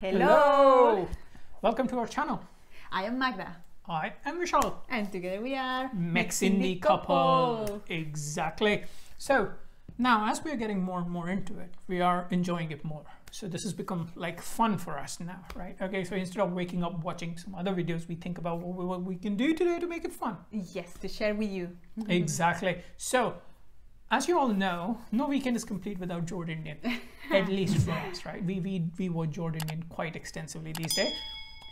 Hello. Welcome to our channel. I am Magda. I am Vishal. And together we are Mexindi couple. Exactly. So now as we are getting more and more into it, we are enjoying it more. So this has become like fun for us now, right? Okay, so instead of waking up watching some other videos, we think about what we, what we can do today to make it fun. Yes, to share with you. exactly. So as you all know, no weekend is complete without Jordindian, at least for us, right? We, we, we watch Jordindian quite extensively these days.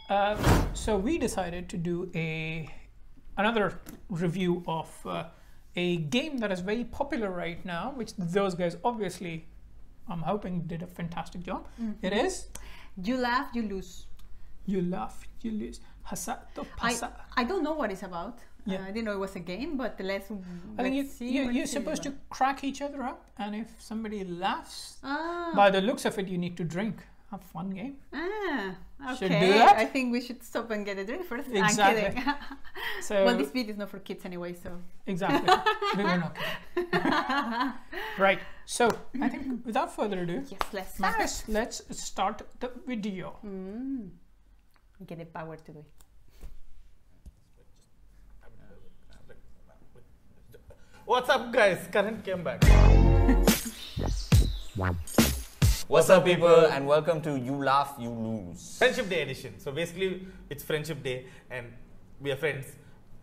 Uh, so we decided to do a another review of uh, a game that is very popular right now, which those guys obviously, I'm hoping, did a fantastic job. It is You laugh, you lose. You Laugh, You Lose. I, Pasa. I don't know what it's about. Yeah. Uh, I didn't know it was a game, but let's. I think you, let's see you, what you're supposed to crack each other up, and if somebody laughs, Ah, by the looks of it, you need to drink. A fun game. ah, okay. Should do that? I think we should stop and get a drink first. Exactly. I'm kidding. So well, this video is not for kids anyway, so. exactly, we were not right. So I think without further ado, Yes, let's start. Marcus, let's start the video. Mm. Get the power to do it. What's up, guys? Current came back. What's up, people, and welcome to You Laugh, You Lose. Friendship Day edition. So basically, it's Friendship Day, and we are friends,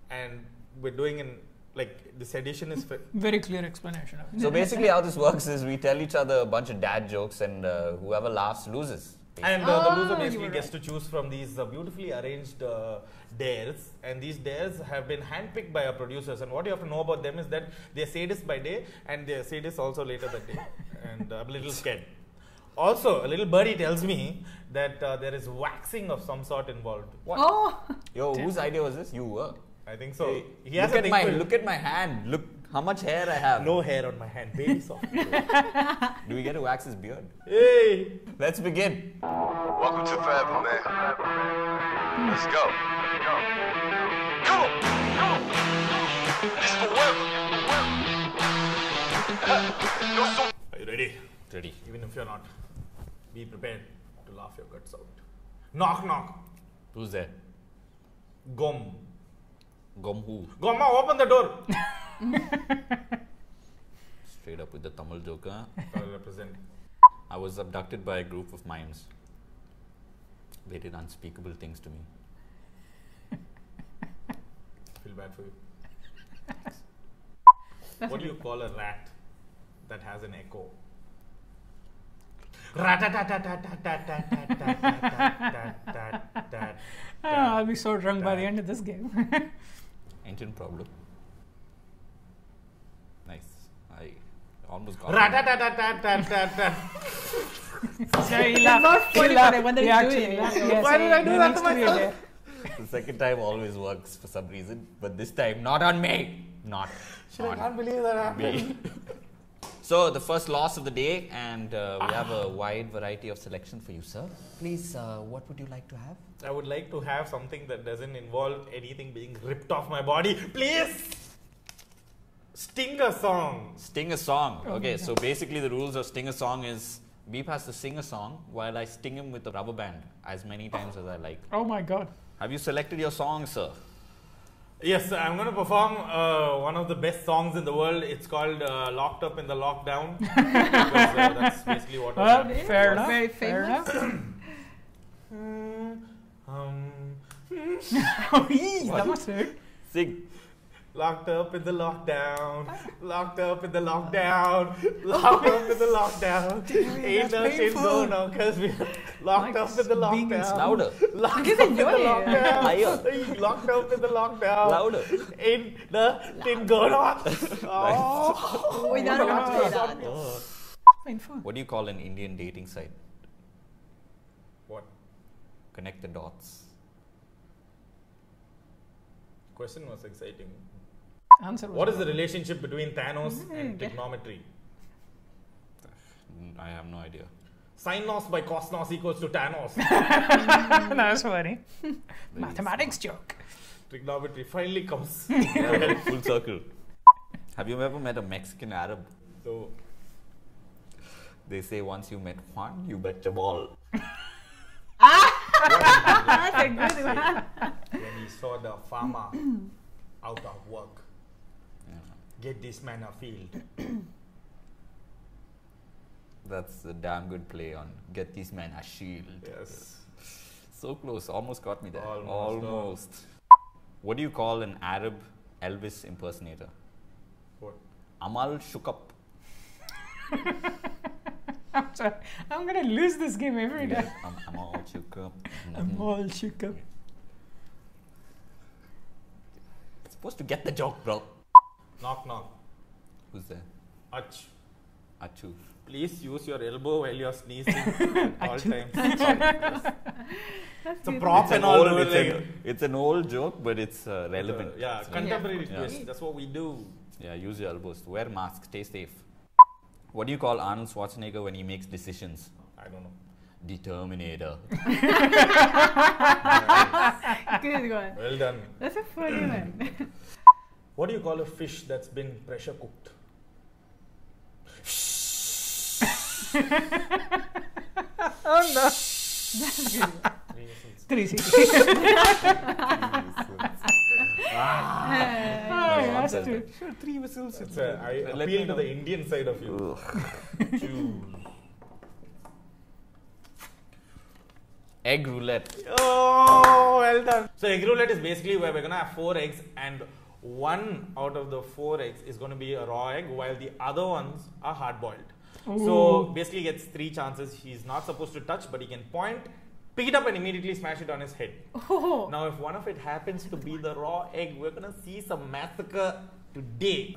and we're doing in like this edition is. Fr- Very clear explanation of it. So basically, how this works is we tell each other a bunch of dad jokes, and uh, whoever laughs loses. And uh, the Oh, loser basically were gets to choose from these uh, beautifully arranged uh, dares, and these dares have been handpicked by our producers. And what you have to know about them is that they're sadists by day, and they're sadists also later that day. and uh, I'm a little scared. Also, a little birdie tells me that uh, there is waxing of some sort involved. What? Oh! Yo, whose idea was this? You were. I think so. Hey, he has look a at my look at my hand. Look how much hair I have. no hair on my hand, baby soft. Do we get to wax his beard? hey, Let's begin. Welcome to Forever, man. Let's go. Go. Come on. Come on. This forever. no, so are you ready? Ready. Even if you're not, be prepared to laugh your guts out. Knock, knock. Who's there? Gom. Gom who? Gomma, open the door. Straight up with the Tamil joker. I was abducted by a group of mimes. They did unspeakable things to me. Feel bad for you. what do you call a rat that has an echo? I'll be so drunk by the end of this game. Engine problem. Almost got so he laughed. Not He funny, laughed. but I wonder He if you actually do it. laughed. Yes, Why did I do he that needs to be myself? there. The second time always works for some reason, but this time not on me. Not. Shit, I on can't believe that happened. me. so the first loss of the day, and uh, we have a wide variety of selection for you, sir. Please, uh, what would you like to have? I would like to have something that doesn't involve anything being ripped off my body. Please! Sting a song. Sting a song. Oh okay, so basically the rules of sting a song is Beep has to sing a song while I sting him with a rubber band as many times as I like. Oh my god. Have you selected your song, sir? Yes, I'm going to perform uh, one of the best songs in the world. It's called uh, Locked Up in the Lockdown. because, uh, that's basically what was Well, happening. fair Was- enough. Very Fair enough. Mm, um, oh, ee, that was it. Sing. Locked up in the lockdown. Locked up in the lockdown. Locked up in the lockdown. Ain't nothing going on because we're locked up in the being in lockdown. Louder. Locked up in the lockdown. Higher. Locked up in the lockdown. Louder. Ain't nothing going on. Oh. We don't want to say that. Oh. Painful. What do you call an Indian dating site? What? Connect the dots. Question was exciting. Answer was What is the relationship between Thanos and Mm, trigonometry? Mm, I have no idea. Sinos by cos cosnos equals to Thanos. that was funny. Mathematics joke. Trigonometry finally comes. smart. Full circle. Have you ever met a Mexican Arab? So they say once you met Juan, you met them all. That's a good one. when he saw the farmer out of work. Yeah. Get this man a field. That's a damn good play on get this man a shield. Yes. So close, almost got me there. Almost, Almost. What do you call an Arab Elvis impersonator? What? Amal Shukap. I'm sorry. I'm gonna lose this game every Yeah, time. Am- Amal Shukap. I'm Mhm. all shook up. Supposed to get the joke, bro. Knock knock. Who's there? Ach. Achu. Please use your elbow while you're sneezing at all times. That's It's a prop It's and an, all. old, it's, there. an, it's an old joke, but it's uh, relevant. yeah, So, contemporary Yeah. twist. That's what we do. yeah, use your elbows. Wear mask. Stay safe. What do you call Arnold Schwarzenegger when he makes decisions? I don't know. Determinator. Good one. Well done. That's a funny one. What do you call a fish that's been pressure cooked? Oh no. That's good. Three whistles. 360. Ah, No, that's answer. true. Sure, three whistles. It's a, I Let appeal to know. the Indian side of you. Choose. Egg roulette. Oh, well done. So egg roulette is basically where we're gonna have four eggs, and one out of the four eggs is gonna be a raw egg, while the other ones are hard boiled. So basically, he gets three chances. He's not supposed to touch, but he can point, pick it up, and immediately smash it on his head. Oh, Now, if one of it happens to be the raw egg, we're gonna see some massacre today.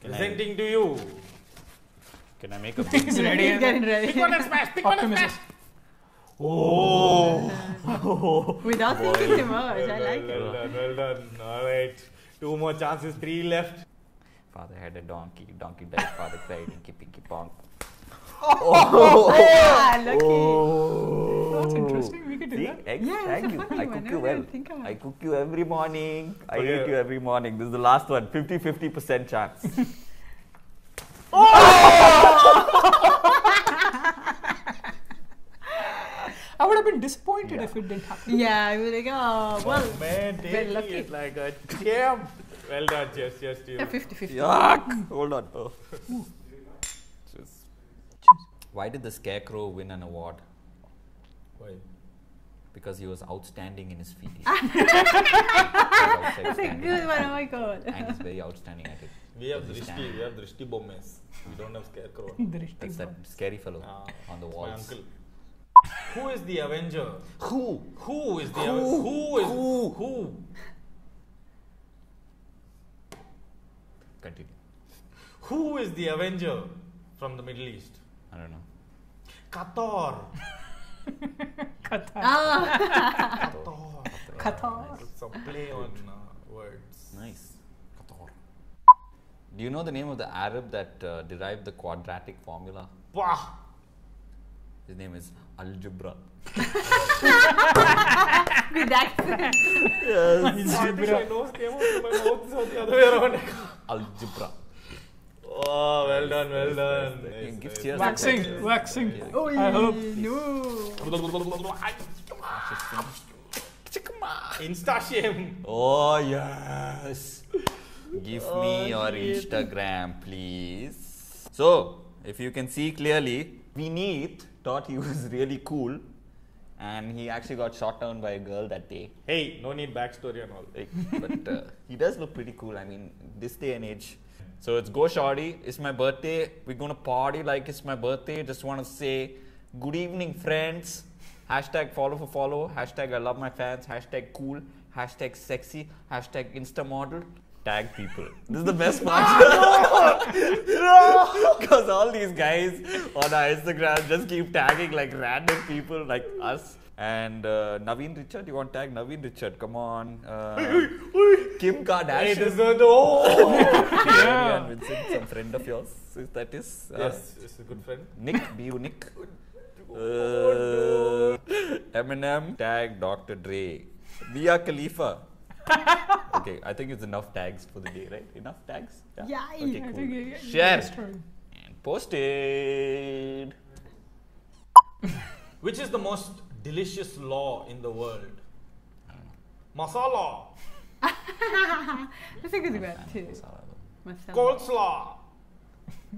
Can I- Presenting to you. Can I make a big He's ready. he's getting ready. Pick one and smash. Pick one and Optimism. smash. Oh. Without thinking too much. Well I done, like it. well done, well done. All right. Two more chances, three left. Father had a donkey. Donkey died. Father cried. Inky pinky ponk. Ah, lucky. That's interesting. We could do See, that. eggs, Yeah, thank you. I cook you well. didn't think I cook you every morning. I Oh, eat yeah. you every morning. This is the last one. 50 50% chance. I would have been disappointed if it didn't happen. Yeah, I was like, oh, well, man, very taking lucky. it like a champ. Well done, cheers, cheers to you. yeah, 50 50. Yuck! Hold on. Oh. Just- Why did the scarecrow win an award? Why? Because he was outstanding in his field. That's a good one, oh my god. And he's very outstanding at it. We have Does Drishti, stand? we have Drishti Bommai. We don't have Scarecrow. Drishti That's that scary fellow Ah, on the it's walls. My uncle. Who is the Avenger? Who? Who is the Who? Avenger? Who is Who? who? Continue. Who is the Avenger from the Middle East? I don't know. Qatar. Qatar. Ah, Qatar. Qatar. It's a play on uh, words. Nice. Qatar. Do you know the name of the Arab that uh, derived the quadratic formula? Wah! His name is Algebra. good accent. I wish my nose came out my mouth so the other way around. Algebra. Oh, well done, well done. You Nice, give nice. cheers. Waxing, waxing. Oh, I hope. no. Insta shame. Oh yes. Give Oh, me your Instagram, please. So, if you can see clearly, Vineet thought he was really cool, and he actually got shot down by a girl that day. Hey, no need backstory and all. But uh, he does look pretty cool. I mean, this day and age. So it's go shorty. It's my birthday. We're gonna party like it's my birthday. Just want to say, good evening, friends. Hashtag follow for follow. Hashtag I love my fans. Hashtag cool. Hashtag sexy. Hashtag insta model. Tag people. This is the best part. Because all these guys on our Instagram just keep tagging like random people like us. And uh, Naveen Richard, you want to tag Naveen Richard? Come on. Uh, Kim Kardashian. Hey, this is no. Marianne Vincent, some friend of yours. Is that is? Uh, yes, it's a good friend. Nick, be you Nick. Uh, Eminem, tag Dr. Dre. Mia Khalifa. Okay, I think it's enough tags for the day, right? Enough tags? Yeah, yeah okay, I cool. think yeah, Share and posted. Which is the most delicious law in the world? Masala. That's a good one too. Masala. Coleslaw.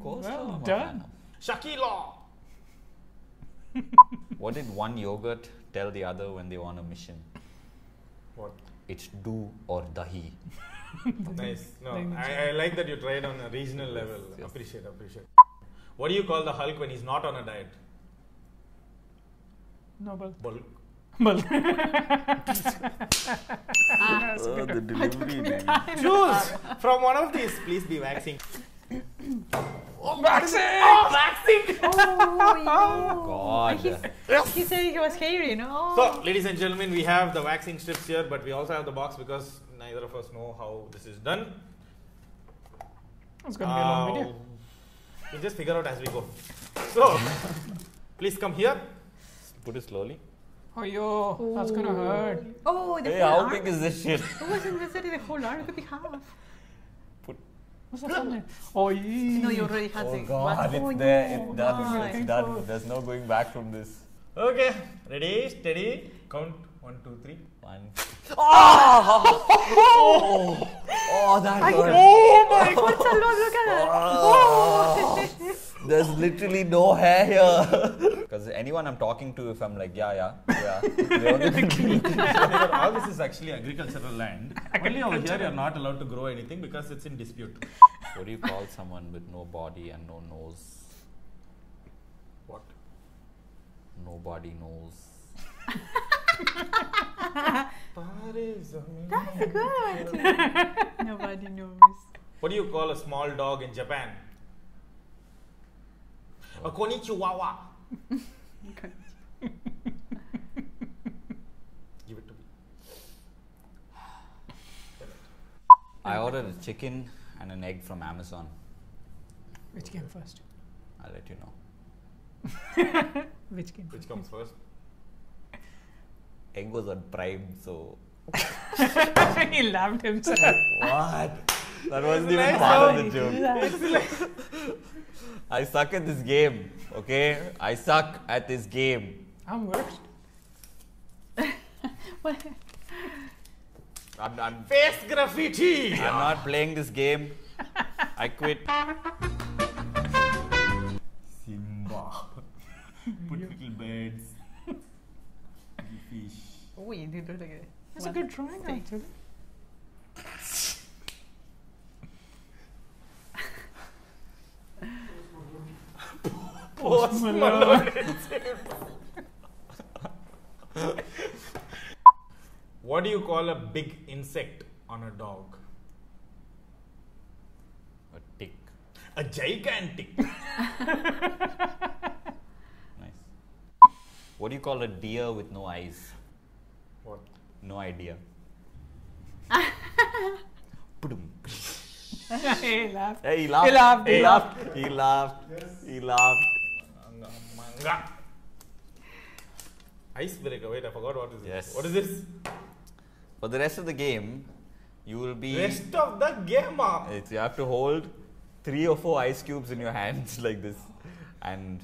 Coleslaw. Well done. Shakila. what did one yogurt tell the other when they were on a mission? What? It's do or dahi. nice. No, I, I, like that you tried on a regional level. Yes, yes. Appreciate, appreciate. What do you call the Hulk when he's not on a diet? No bulk. Bulk. Bulk. ah, oh, the delivery. Choose from one of these. Please be waxing. Oh, Maxing! Oh, oh, oh God. He's. He said he was hairy, you know. So, ladies and gentlemen, we have the waxing strips here, but we also have the box because neither of us know how this is done. It's going to uh, be a long uh, video. We'll just figure out as we go. So, please come here. Put it slowly. Oh, yo, that's going to hurt. Oh, the hey, whole how arm? big is this shit? Who wasn't in the whole arm? It could be half. Oh, yee. No, you already had oh it. God, it's oh there. It's done. Oh it's, done. There's no going back from this. Okay, ready, steady, count. one, two, three, one. One. Oh! oh, oh that hurt. Oh my God, Chalo, look at that. Oh. There's literally no hair here. Because anyone I'm talking to, if I'm like, yeah, yeah, yeah. all this is actually agricultural land. Only over here you're not allowed to grow anything because it's in dispute. What do you call someone with no body and no nose? What? Nobody knows. That's good. Nobody knows. What do you call a small dog in Japan? Uh, a konnichiwa. Give it to me. I ordered a chicken and an egg from Amazon. Which came first? I'll let you know. Which came Which comes first? Egg was on Prime, so. he laughed himself. What? That wasn't even part of the joke. I suck at this game, okay? I suck at this game. I'm worst. what? I'm, I'm face graffiti. I'm not playing this game. I quit. Simba. Put little birds. fish. Oh, you did it again. That's a good drawing, actually. what do you call a big insect on a dog? A tick. A gigantic. nice. What do you call a deer with no eyes? What? No idea. hey, he laughed. Hey, he laughed. He laughed. He laughed. He laughed. Yes. He laughed. Icebreaker. Wait, I forgot what is yes. this. What is this? For the rest of the game, you will be. Rest of the game, ah. You have to hold three or four ice cubes in your hands like this, and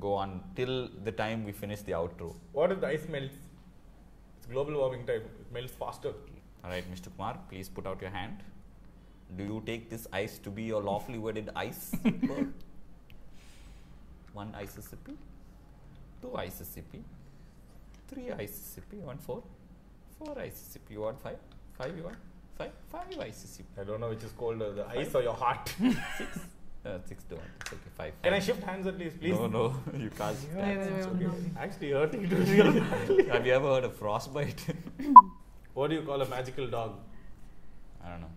go on till the time we finish the outro. What if the ice melts? It's global warming time. It melts faster. All right, Mr. Kumar, please put out your hand. Do you take this ice to be your lawfully wedded ice? One ice recipe. 2 ICCP, 3 ICCP, 1 4, 4 ICCP, 1 5, 5 1, 5, 5 ICCP. I don't know which is colder, the ice or your heart. 6. Uh, six to one. Okay, five. Can. I shift hands at least, please? No, no, you can't. Shift hands. Okay. Actually, hurting to real. Have you ever heard of frostbite? what do you call a magical dog? I don't know.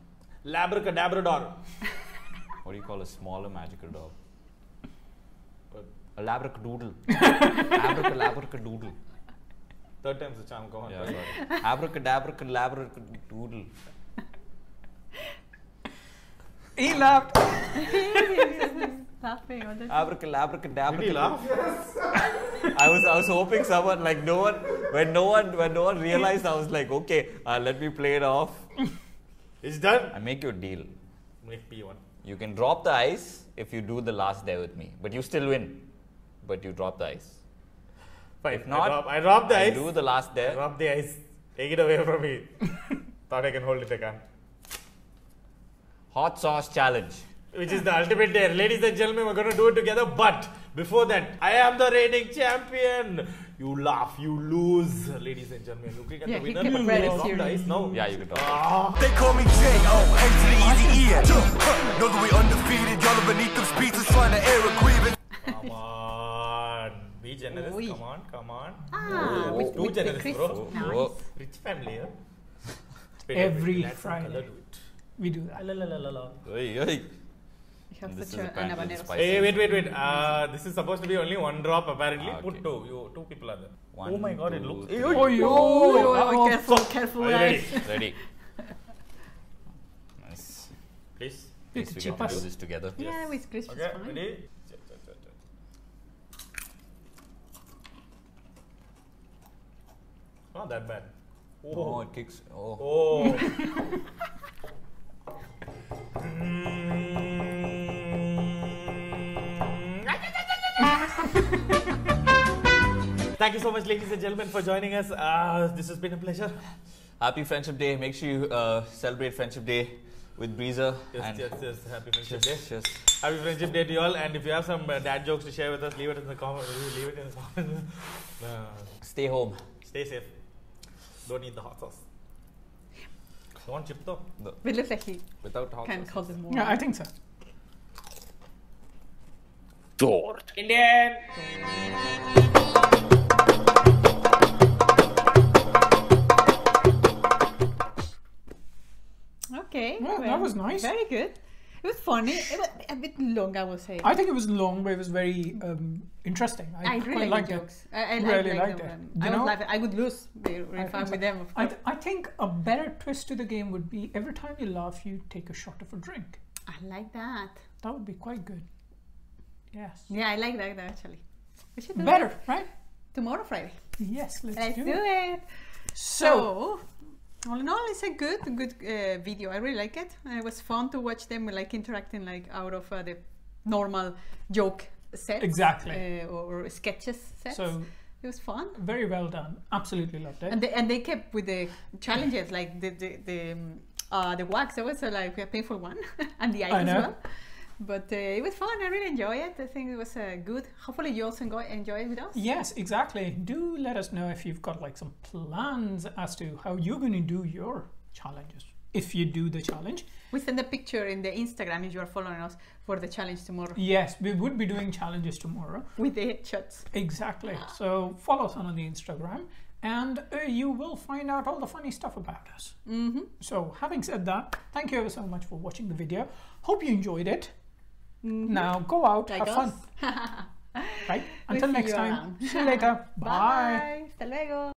Labracadabrador. what do you call a smaller magical dog? A labracadoodle. doodle. Third time's the charm. Go on. Yeah, sorry. He laughed. laughing all the Did he laugh? Yes. I was I was hoping someone like no one when no one when no one realized I was like okay uh, let me play it off. It's done. I make your deal. Make P one. You can drop the ice if you do the last day with me, but you still win. But you drop the ice. Fine. If not, I drop, I drop the I ice. do the last I drop the ice. Take it away from me. Thought I can hold it, I can't. Hot sauce challenge. Which is the ultimate dare. Ladies and gentlemen, we're going to do it together. But before that, I am the reigning champion. You laugh, you lose. Ladies and gentlemen, looking at Yeah, the he winner. kept but very I the ice now. Yeah, you can talk. Ah. They call me J.O. A to the easy E. Know that we undefeated. Y'all are beneath them speeches trying to air a grievance. Come on. Be generous. Oi. Come on, come on. Ah, with, Too with the generous, crisp. bro. Nice. Whoa. Rich family, huh? Every Add Friday. colour to it. We do that. La, la, la, la, la. Oi, oi. You have This such is a, an habanero. Hey, wait, wait, wait. Uh, this is supposed to be only one drop apparently. Ah, Put two. You two people are there. One, oh my god, it looks. three. Oh, you. Oh, oh, uh-oh. careful, careful, Are you ready? Ready. Nice. Please. At least we get to do this together. Yeah, with Chris. Okay, fine. ready? Not that bad. Oh, Oh. it kicks. Oh. Oh. Thank you so much, ladies and gentlemen, for joining us. Uh, this has been a pleasure. Happy Friendship Day. Make sure you uh, celebrate Friendship Day with Breezer. Yes, and yes, yes. Happy Friendship Cheers, Day. cheers. Happy Friendship Day to you all. And if you have some uh, dad jokes to share with us, leave it in the comments. Leave it in the comments. Stay home. stay safe. Don't eat the hot sauce. You want chip though? The- It looks like he without hot can sauce. cause it more. Yeah, I think so. Indian. Okay. Yeah, that was nice. Very good. It was funny. It was a bit long, I would say. I think it was long, but it was very um, interesting. I, I really like liked the it. jokes. I, I Really like, liked it. You I know- laughing. I would lose if I if think I'm with them. Of I, course. th- I think a better twist to the game would be every time you laugh, you take a shot of a drink. I like that. That would be quite good. Yes. Yeah, I like that actually. We should do Better, that right? tomorrow Friday. Yes, let's, Let's do, do it. it. So, So, all in all, it's a good, good uh, video. I really like it. It was fun to watch them like interacting like out of uh, the normal joke sets. Exactly. Uh, or, or sketches sets. so it was fun. very well done. Absolutely loved it. And they, and they kept with the challenges like the the the, um, uh, the wax. That was uh, like a painful one, and the ice as well. But uh, it was fun. I really enjoyed it. I think it was uh, good. Hopefully, you also enjoy, enjoy it with us. Yes, exactly. Do let us know if you've got like some plans as to how you're going to do your challenges. If you do the challenge, We send a picture in the Instagram if you are following us for the challenge tomorrow yes, we would be doing challenges tomorrow. with the headshots. Exactly. So follow us on the Instagram, and uh, you will find out all the funny stuff about us. Mm-hmm. So, having said that, thank you ever so much for watching the video. Hope you enjoyed it. Mm-hmm. Now go out, Like have fun. us. Right? We'll Until next time. around. See you later. Bye. Bye. Hasta luego.